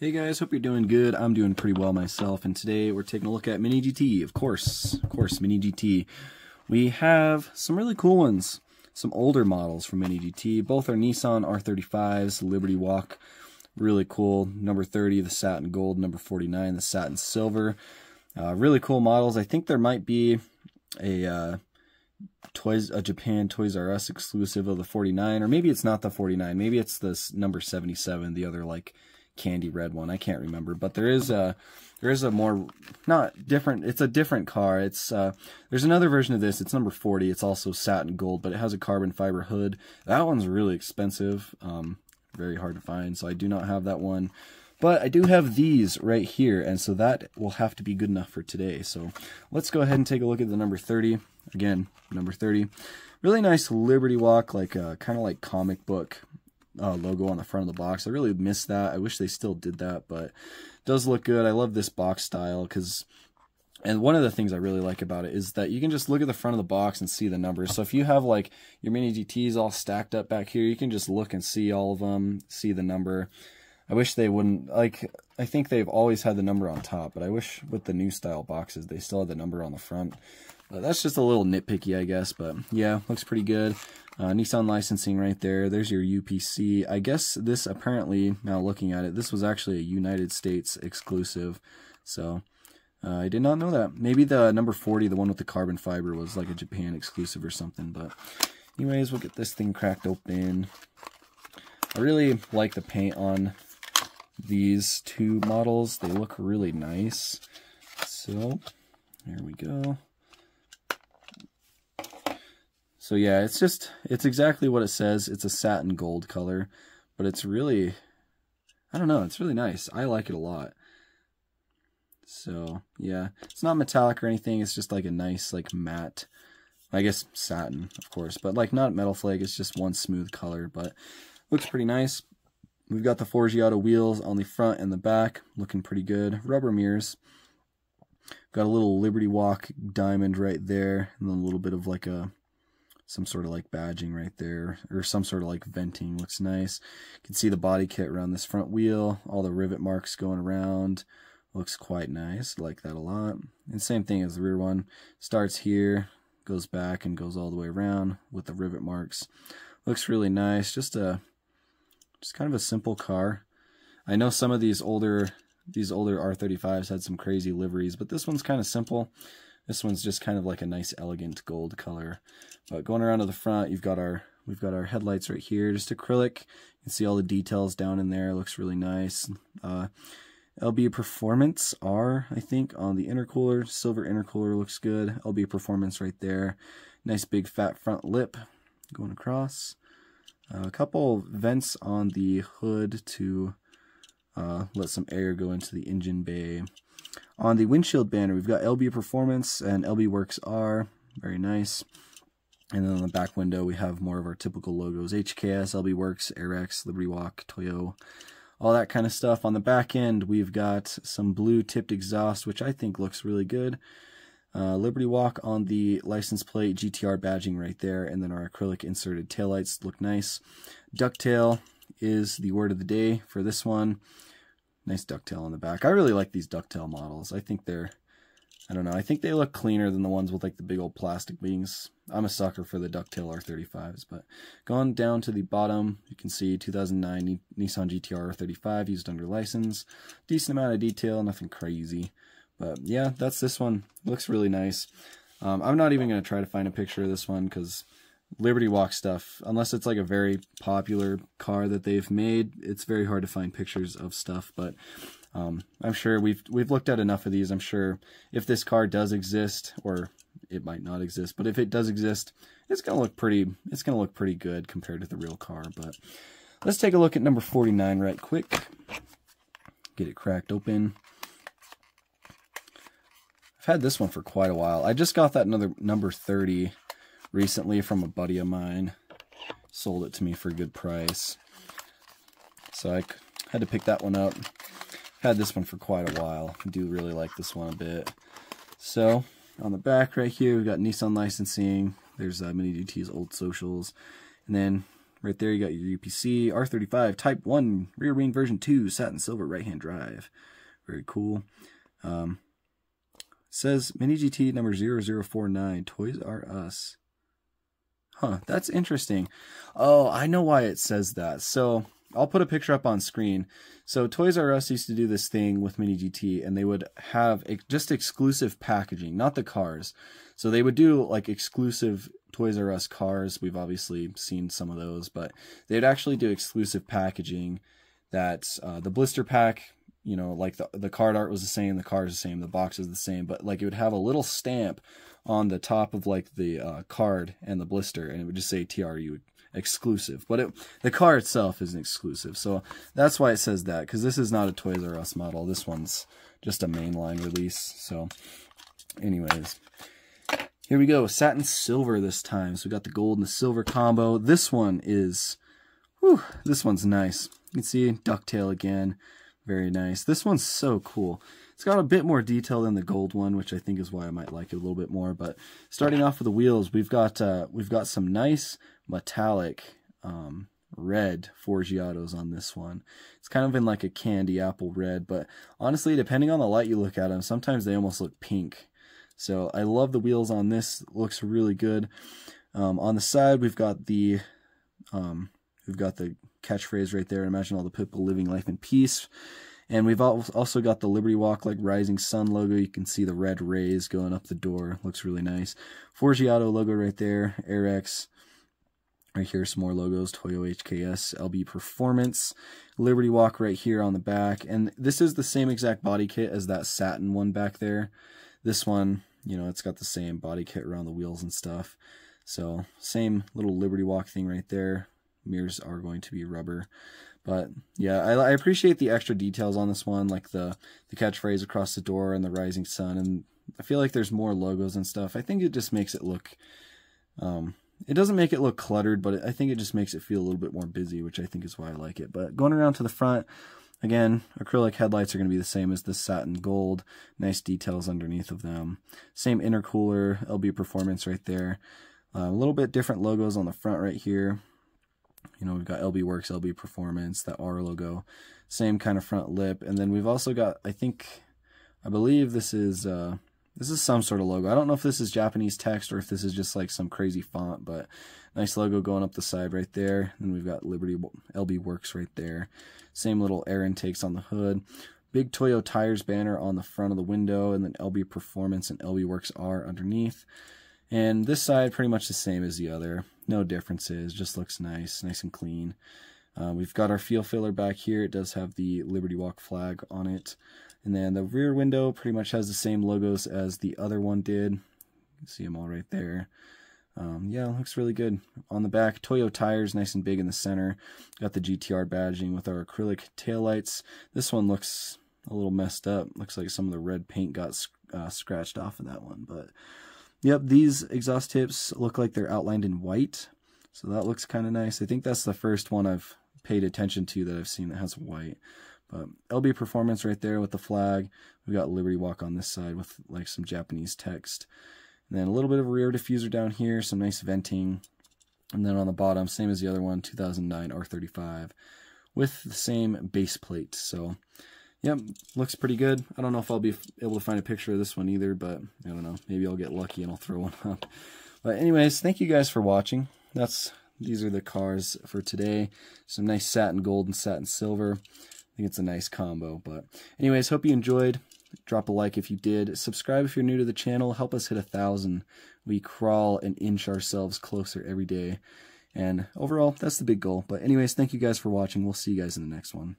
Hey guys, hope you're doing good. I'm doing pretty well myself, and today we're taking a look at Mini GT, of course, of course, Mini GT. We have some really cool ones, some older models from Mini GT. Both are Nissan R35s, Liberty Walk, really cool. Number 30, the satin gold. Number 49, the satin silver. Uh, really cool models. I think there might be a uh, Toys a Japan Toys R Us exclusive of the 49, or maybe it's not the 49. Maybe it's this number 77, the other like candy red one. I can't remember, but there is a there is a more not different. It's a different car. It's uh, there's another version of this. It's number 40. It's also satin gold, but it has a carbon fiber hood. That one's really expensive. Um, very hard to find, so I do not have that one. But I do have these right here, and so that will have to be good enough for today. So let's go ahead and take a look at the number 30. Again, number 30. Really nice Liberty Walk, like uh, kind of like comic book uh, logo on the front of the box. I really miss that. I wish they still did that, but does look good. I love this box style because, and one of the things I really like about it is that you can just look at the front of the box and see the numbers. So if you have like your mini GTs all stacked up back here, you can just look and see all of them, see the number. I wish they wouldn't, like, I think they've always had the number on top, but I wish with the new style boxes, they still had the number on the front. That's just a little nitpicky, I guess, but yeah, looks pretty good. Uh, Nissan licensing right there. There's your UPC. I guess this apparently, now looking at it, this was actually a United States exclusive. So uh, I did not know that. Maybe the number 40, the one with the carbon fiber, was like a Japan exclusive or something. But anyways, we'll get this thing cracked open. I really like the paint on these two models. They look really nice. So there we go. So yeah, it's just, it's exactly what it says. It's a satin gold color, but it's really, I don't know, it's really nice. I like it a lot. So yeah, it's not metallic or anything. It's just like a nice, like matte, I guess satin, of course, but like not metal flake. It's just one smooth color, but looks pretty nice. We've got the Forgiato wheels on the front and the back, looking pretty good. Rubber mirrors. Got a little Liberty Walk diamond right there, and then a little bit of like a some sort of like badging right there or some sort of like venting looks nice. You can see the body kit around this front wheel all the rivet marks going around looks quite nice like that a lot. And same thing as the rear one starts here goes back and goes all the way around with the rivet marks. Looks really nice just a just kind of a simple car. I know some of these older these older R35s had some crazy liveries but this one's kind of simple this one's just kind of like a nice elegant gold color. But going around to the front, you've got our we've got our headlights right here, just acrylic. You can see all the details down in there. It looks really nice. Uh, LB Performance R, I think, on the intercooler. Silver intercooler looks good. LB Performance right there. Nice big fat front lip going across. Uh, a couple vents on the hood to uh, let some air go into the engine bay. On the windshield banner, we've got LB Performance and LB Works R. Very nice. And then on the back window, we have more of our typical logos. HKS, LB Works, Airrex, Liberty Walk, Toyo, all that kind of stuff. On the back end, we've got some blue tipped exhaust, which I think looks really good. Uh, Liberty Walk on the license plate, GTR badging right there, and then our acrylic inserted taillights look nice. Ducktail is the word of the day for this one. Nice ducktail on the back. I really like these ducktail models. I think they're, I don't know, I think they look cleaner than the ones with like the big old plastic wings. I'm a sucker for the ducktail R35s, but going down to the bottom, you can see 2009 Nissan GTR R35 used under license. Decent amount of detail, nothing crazy. But yeah, that's this one. Looks really nice. Um, I'm not even going to try to find a picture of this one because Liberty Walk stuff, unless it's like a very popular car that they've made, it's very hard to find pictures of stuff. But um, I'm sure we've we've looked at enough of these. I'm sure if this car does exist, or it might not exist, but if it does exist, it's gonna look pretty. It's gonna look pretty good compared to the real car. But let's take a look at number 49 right quick. Get it cracked open. I've had this one for quite a while. I just got that another number 30 recently from a buddy of mine. Sold it to me for a good price. So I had to pick that one up. Had this one for quite a while. I do really like this one a bit. So on the back right here, we've got Nissan licensing. There's uh, Mini GT's old socials. And then Right there, you got your UPC, R35, Type 1, rear wing version 2, satin silver right-hand drive. Very cool. Um, says Mini GT number 0049, Toys R Us. Huh, that's interesting. Oh, I know why it says that. So I'll put a picture up on screen. So Toys R Us used to do this thing with Mini GT, and they would have just exclusive packaging, not the cars. So they would do like exclusive Toys R Us cars. We've obviously seen some of those, but they'd actually do exclusive packaging. That uh, the blister pack, you know, like the the card art was the same, the car is the same, the box is the same, but like it would have a little stamp on the top of like the uh, card and the blister, and it would just say TRU exclusive. But it, the car itself isn't exclusive, so that's why it says that because this is not a Toys R Us model. This one's just a mainline release. So, anyways. Here we go, satin silver this time. So we got the gold and the silver combo. This one is, whew, this one's nice. You can see ducktail again, very nice. This one's so cool. It's got a bit more detail than the gold one, which I think is why I might like it a little bit more. But starting off with the wheels, we've got uh, we've got some nice metallic um, red Forgiatos on this one. It's kind of in like a candy apple red, but honestly, depending on the light you look at them, sometimes they almost look pink. So I love the wheels on this. Looks really good. Um, on the side, we've got the um, we've got the catchphrase right there. Imagine all the people living life in peace. And we've also got the Liberty Walk like Rising Sun logo. You can see the red rays going up the door. Looks really nice. Forgiato logo right there. Airrex. Right here, some more logos. Toyo HKS, LB Performance. Liberty Walk right here on the back. And this is the same exact body kit as that satin one back there. This one, you know, it's got the same body kit around the wheels and stuff. So same little Liberty Walk thing right there. Mirrors are going to be rubber. But yeah, I, I, appreciate the extra details on this one, like the the catchphrase across the door and the rising sun, and I feel like there's more logos and stuff. I think it just makes it look, um, it doesn't make it look cluttered, but I think it just makes it feel a little bit more busy, which I think is why I like it. But going around to the front, again, acrylic headlights are going to be the same as the satin gold. Nice details underneath of them. Same intercooler, LB Performance right there. Uh, a little bit different logos on the front right here. You know, we've got LB Works, LB Performance, that R logo, same kind of front lip, and then we've also got, I think, I believe this is uh, this is some sort of logo. I don't know if this is Japanese text or if this is just like some crazy font, but nice logo going up the side right there. And we've got Liberty LB Works right there. Same little air intakes on the hood. Big Toyo Tires banner on the front of the window, and then LB Performance and LB Works R underneath. And this side pretty much the same as the other. No differences, just looks nice, nice and clean. Uh, we've got our fuel filler back here. It does have the Liberty Walk flag on it. And then the rear window pretty much has the same logos as the other one did. See them all right there. Um, yeah, looks really good. On the back, Toyo tires, nice and big in the center. Got the GTR badging with our acrylic taillights. This one looks a little messed up. Looks like some of the red paint got uh, scratched off of that one, but Yep, these exhaust tips look like they're outlined in white. So that looks kind of nice. I think that's the first one I've paid attention to that I've seen that has white. But LB Performance right there with the flag. We got Liberty Walk on this side with like some Japanese text. And then a little bit of a rear diffuser down here, some nice venting. And then on the bottom, same as the other one, 2009 R35 with the same base plate. So Yep, looks pretty good. I don't know if I'll be able to find a picture of this one either, but I don't know. Maybe I'll get lucky and I'll throw one up. But anyways, thank you guys for watching. That's These are the cars for today. Some nice satin gold and satin silver. I think it's a nice combo. But anyways, hope you enjoyed. Drop a like if you did. Subscribe if you're new to the channel. Help us hit a thousand. We crawl and inch ourselves closer every day. And overall, that's the big goal. But anyways, thank you guys for watching. We'll see you guys in the next one.